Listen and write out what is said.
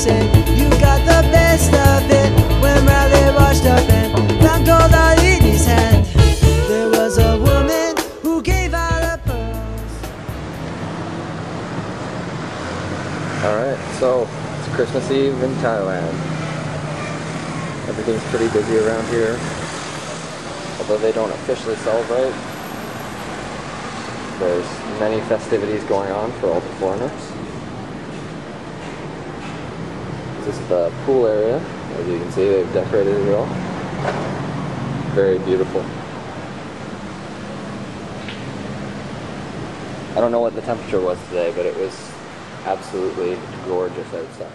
said You got the best of it. When Riley washed up and found hand There was a woman who gave out Alright, so it's Christmas Eve in Thailand. Everything's pretty busy around here Although they don't officially celebrate. There's many festivities going on for all the foreigners is the pool area. As you can see, they've decorated it all. Very beautiful. I don't know what the temperature was today, but it was absolutely gorgeous outside.